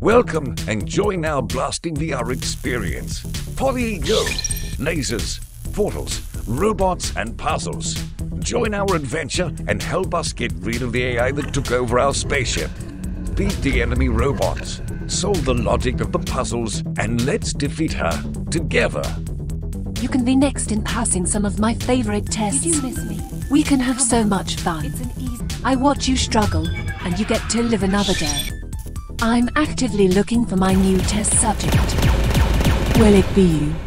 Welcome and join our blasting VR experience. Poly Ego, lasers, portals, robots, and puzzles. Join our adventure and help us get rid of the AI that took over our spaceship. Beat the enemy robots, solve the logic of the puzzles, and let's defeat her together. You can be next in passing some of my favorite tests. Did you miss me? We can have so much fun. It's an easy. I watch you struggle, and you get to live another day. I'm actively looking for my new test subject. Will it be you?